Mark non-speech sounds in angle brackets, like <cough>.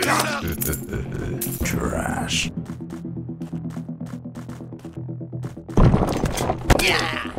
<laughs> Trash. Yeah!